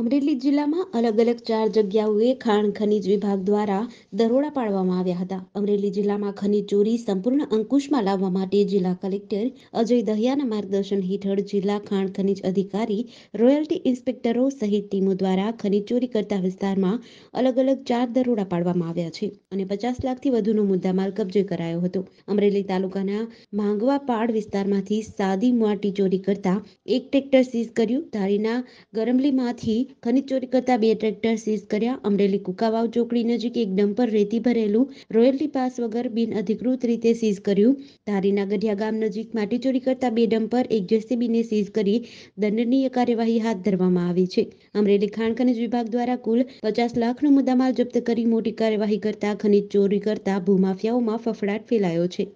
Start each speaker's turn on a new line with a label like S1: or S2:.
S1: અમરેલી જિલ્લામાં અલગ અલગ ચાર જગ્યાઓએ ખાણ ખનીજ વિભાગ દ્વારા દરોડા પાડવામાં આવ્યા હતા. અમરેલી જિલ્લામાં ખનીજ ચોરી સંપૂર્ણ અંકુશમાં લાવવા માટે જિલ્લા કલેક્ટર અજય દહિયાના માર્ગદર્શન હેઠળ જિલ્લા ખાણ ખનીજ અધિકારી, રોયલ્ટી ઇન્સ્પેક્ટરો સહિત ટીમો દ્વારા ખનીજ ચોરી કરતા વિસ્તારમાં અલગ અલગ ચાર દરોડા પાડવામાં આવ્યા છે અને પચાસ લાખથી વધુનો મુદ્દામાલ કબજે કરાયો હતો. અમરેલી તાલુકાના માંગવાપાડ વિસ્તારમાંથી સાદી માટી ચોરી કરતા એક ટ્રેક્ટર સીઝ કર્યું. ધારીના ગરમલીમાંથી ખનીજ ચોરી કરતા બે ટ્રેક્ટર સીઝ કર્યા. અમરેલી કુકાવાવ ચોકડી નજીક એક ડમ્પર રેતી ભરેલું રોયલ્ટી પાસ વગર બિન અધિકૃત રીતે સીઝ કર્યું. ધારીના ગઢિયા ગામ નજીક માટી ચોરી કરતા બે ડમ્પર એક જેસીબીને સીઝ કરી દંડનીય કાર્યવાહી હાથ ધરવામાં આવી છે. અમરેલી ખાણ ખનીજ વિભાગ દ્વારા કુલ પચાસ લાખનો મુદ્દામાલ જપ્ત કરી મોટી કાર્યવાહી કરતા, ખનીજ ચોરી કરતા ભૂમાફિયાઓમાં ફફડાટ ફેલાયો છે.